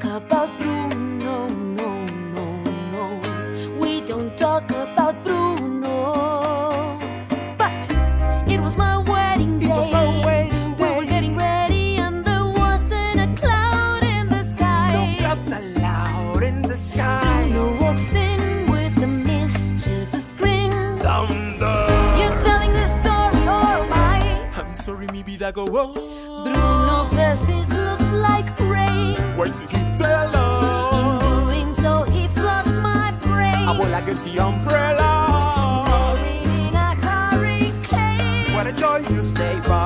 talk about Bruno, no, no, no. We don't talk about Bruno. But it was my wedding day. It was our wedding We were getting ready, and there wasn't a cloud in the sky. No sky. clouds allowed in the sky. Bruno walks in with a mischievous grin. Thunder. You're telling this story, or am I? I'm sorry, mi vida go wrong. Bruno says it looks like Why did he tell In doing so, he floods my brain. I Abuela gets the umbrella. Buried in a hurricane. What a joy you stay, but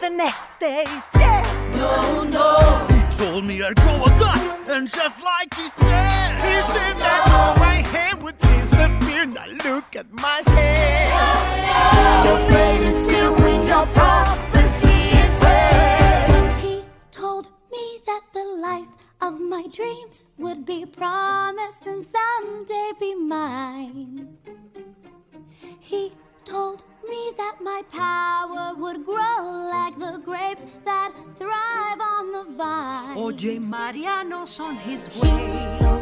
the next day. Dead. No, no. He told me I'd grow a gut, and just like he said, he said that all my hair would disappear. Now look at my hair. Your fate is sealed when your prophecy is read. He told me that the life of my dreams would be promised and someday be mine. He told me that my power would grow like the grapes that thrive on the vine. Oye, Mariano's on his way.